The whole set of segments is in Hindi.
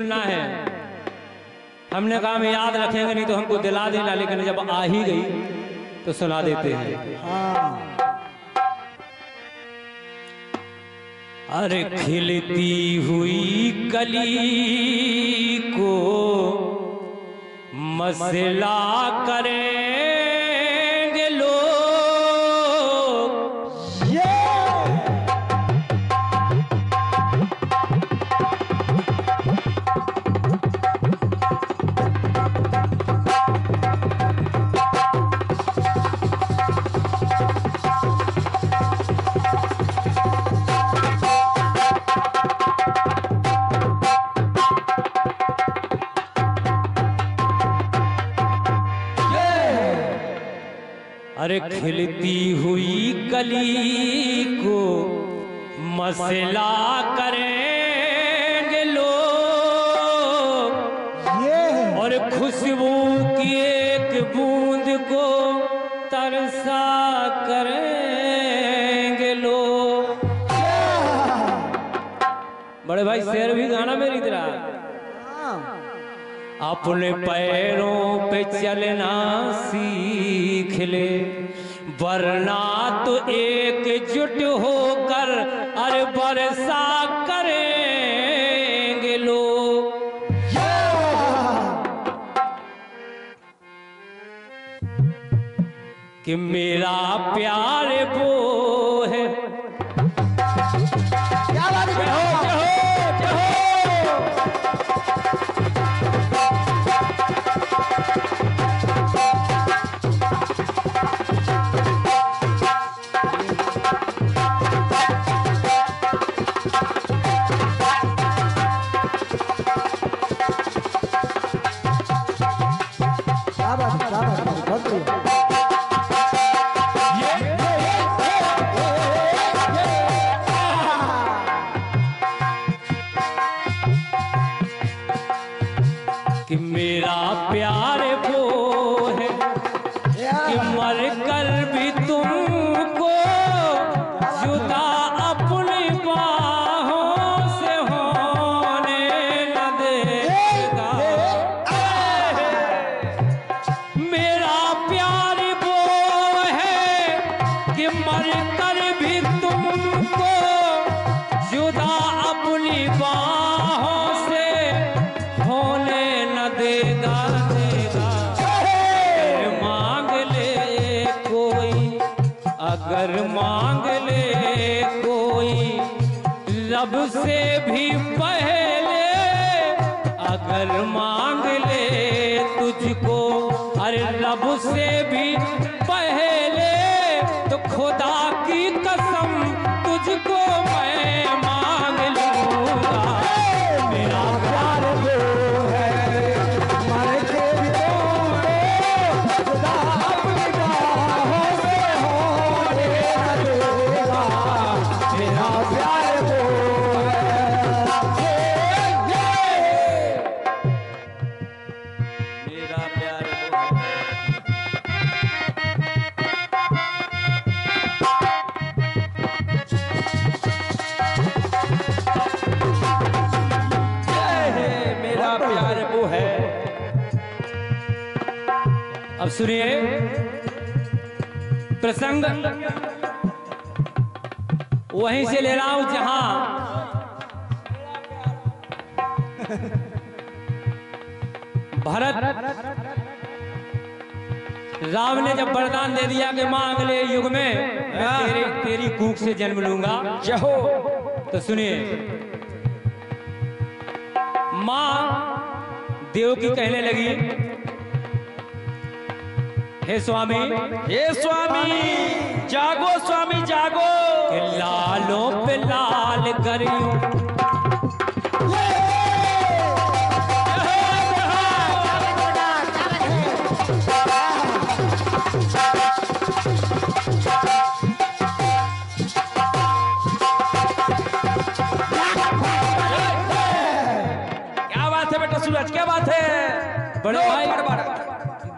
सुनना है। हमने कहा हम याद रखेंगे नहीं तो हमको दिला देना लेकिन जब आ ही गई तो सुना देते हैं। हाँ। अरे खिलती हुई कली को मसला करेंगे करेंगे लोग। ये और खुशबू की एक बूंद को तरसा करेंगे लोग। बड़े भाई शेर भी गाना मेरी तरह अपने पैरों पे चलना सीख ले वरना तो एकजुट होकर कि मेरा प्यार वो 아, अब सुनिए प्रसंग। वहीं से ले रहा हूँ जहाँ भरत राम ने जब वरदान दे दिया कि माँ अगले युग में मैं तेरी तेरी कूक से जन्म लूँगा। जहो। तो सुनिए। माँ देव की कहने लगी हे स्वामी। हे स्वामी। जागो स्वामी जागो। लालों पे लाल करियो। क्या बात है बेटा सूरज? क्या बात है? बड़े भाई।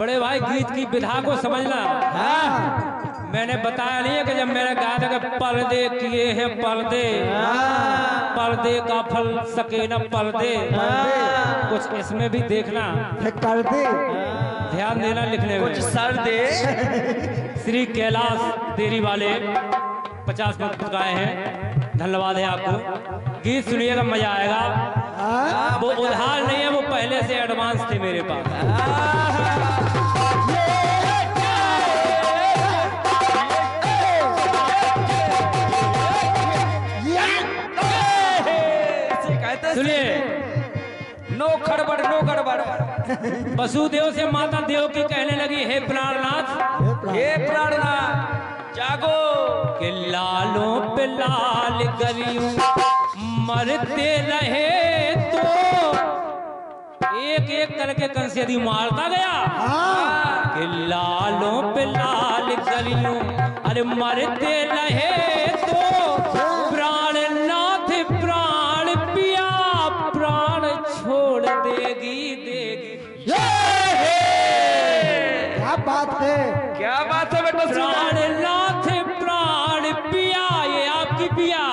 बड़, भाई गीत की विधा को समझना। हाँ। मैंने बताया नहीं है कि जब मेरे गाने के पर्दे किए हैं पर्दे। पर्दे का फल सके न पर्दे। कुछ इसमें भी देखना। फिर कर दे ध्यान देना लिखने में। कुछ सर दे। श्री कैलाश देरी वाले पचास पंथ गाए हैं। धन्यवाद है आपको। गीत सुनिएगा मज़ा आएगा। हाँ? वो उधार नहीं है वो पहले से एडवांस थे मेरे पास। नो गड़बड़। वसुदेव से माता देव की कहने लगी हे प्राणनाथ हे प्राणना जागो। कि लालों पे लाल गरियों मरते रहे तो एक एक करके कंस यदि मारता गया हाँ? कि लालों पे लाल गरियों अरे मरते रहे पिया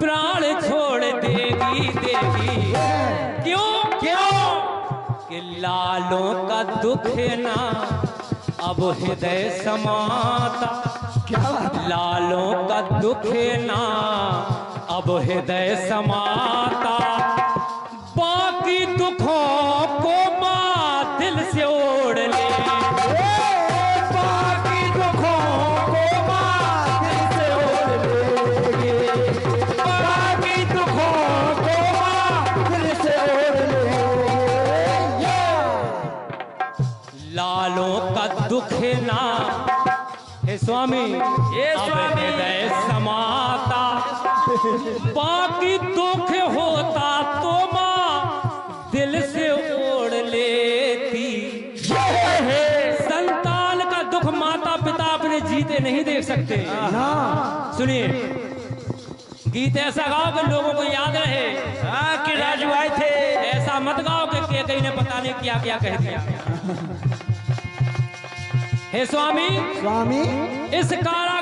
प्राण छोड़ देगी देगी। क्यों? क्यों कि लालों का दुख ना, अब हृदय समाता। क्या लालों का दुख ना, अब हृदय समाता। बाकी दुख होता तो माँ दिल से ओढ़ लेती। संतान का दुख माता पिता अपने जीते नहीं देख सकते। सुनिए गीत ऐसा गाओ कि लोगों को याद रहे। हाँ कि राजू आए थे। ऐसा मत गाओ कि के कहीं ने पता नहीं क्या क्या कह दिया। हे स्वामी स्वामी इस कारागार के अंदर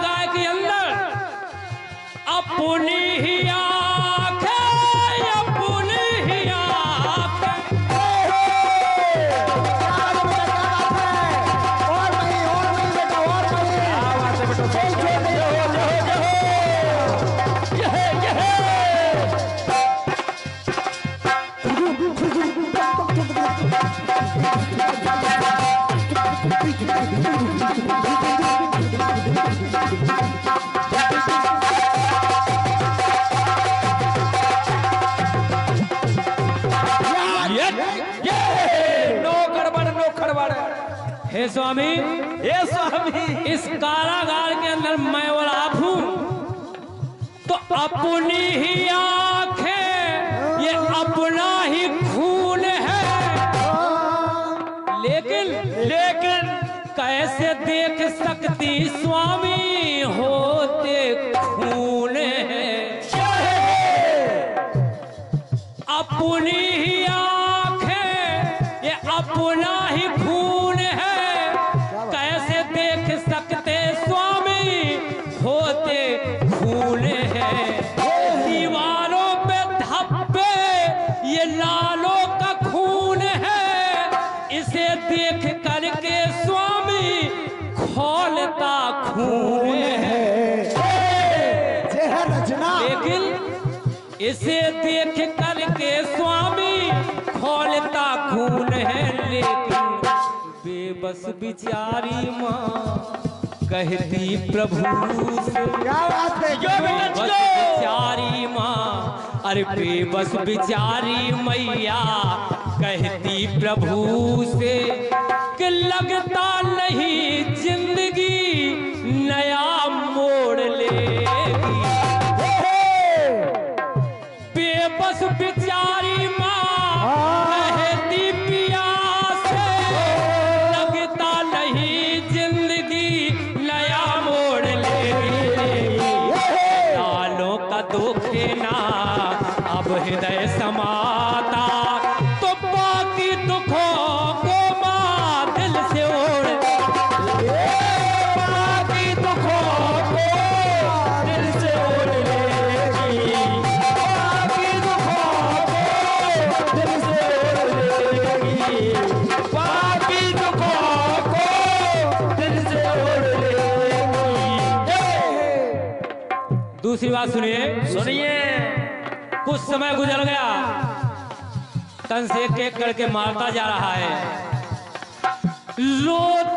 अपनी ही आँखें हे स्वामी। हे स्वामी। इस कारागार के अंदर मैं और आप हूँ। तो अपनी ही आँखें ये अपना ही खून है। लेकिन लेकिन कैसे देख सकती स्वामी होते खून है? अपनी ही आँखें ये अपना बेबस बिचारी माँ कहती प्रभु बिचारी माँ अरे बेबस बिचारी मैया कहती प्रभु से कि लगता नहीं ज़िंदगी नया मोड़ लेगी बेबस बिचारी दूसरी बात सुनिए। सुनिए। कुछ समय गुजर गया। तन से एक एक करके मारता जा रहा है। रोते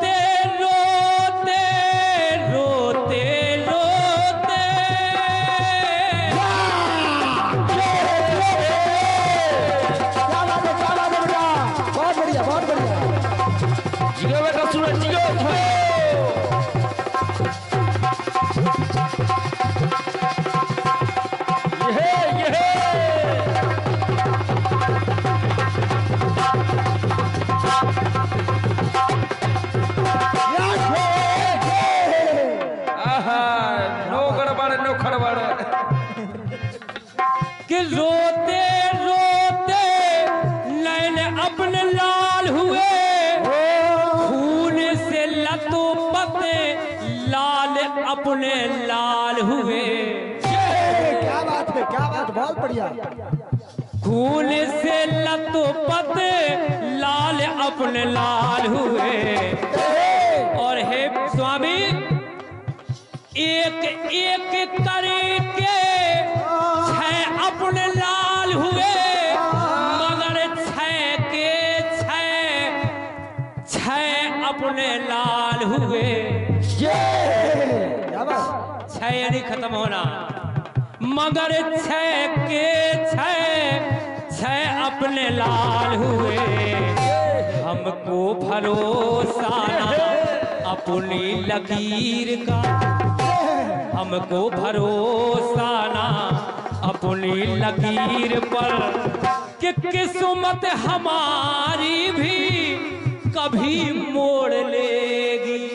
नो गड़बड़ नो खड़बड़ कि रोते रोते नैन अपने लाल हुए। खून से लतोपत लाल अपने लाल हुए। क्या बात है क्या बात बहुत बढ़िया। खून से लतोपत लाल अपने लाल हुए। और हे स्वामी एक एक करके छह अपने लाल हुए मगर छह के छह छह अपने लाल हुए। बात? छह यानी खत्म होना। मगर छह के छह छह अपने लाल हुए। हमको भरोसा ना अपनी लकीर का। हमको भरोसा ना, अपनी लकीर पर कि किस्मत हमारी भी कभी मोड़ लेगी।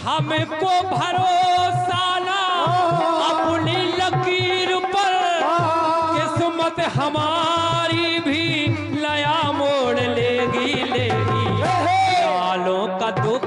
हमको भरोसा ना, अपनी लकीर पर किस्मत हमारी भी लया मोड़ लेगी लेगी। सालों का दुख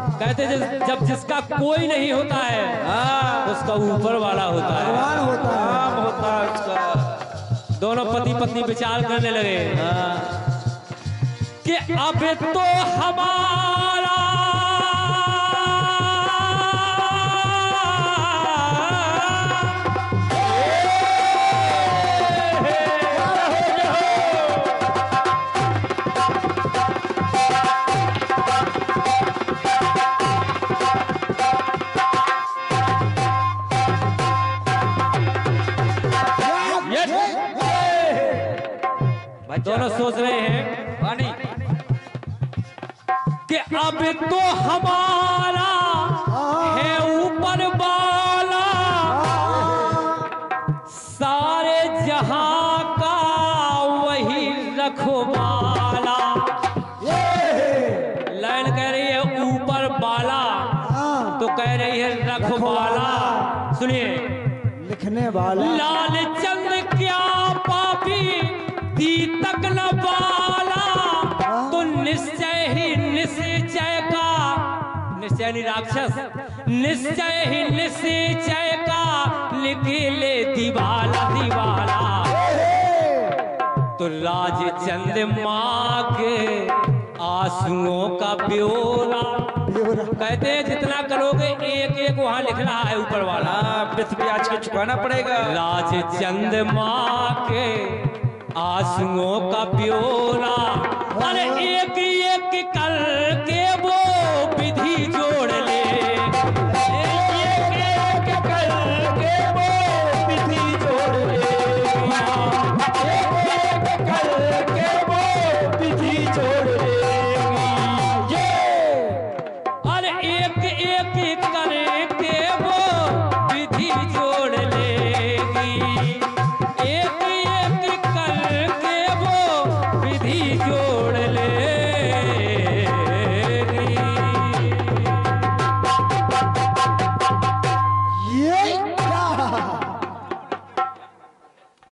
कहते जब जब जिसका कोई नहीं होता है उसका ऊपर वाला होता है। भगवान होता है। नाम होता है उसका। दोनों पति पत्नी विचार करने लगे। कि अब तो हमारा दोनों सोच रहे हैं। पानी। कि अब तो हमारा है ऊपर वाला। सारे जहाँ का वही रखवाला लाइन कह रही है ऊपर वाला। तो कह रही है रखवाला सुनिए। लिखने वाला। लाल दी तक न बाला तो निश्चय ही निश्चय का। निश्चय नहीं राक्षस। निश्चय ही निश्चय का लिख ले दीवाला दीवाला। तो राजचंद माग आंसुओं का ब्योरा। कहते हैं जितना करोगे एक एक वहाँ लिख रहा है ऊपर वाला। हाँ वित्त ब्याज के चुकाना पड़ेगा। राजचंद माँ के आंसुओं का प्योरा। अरे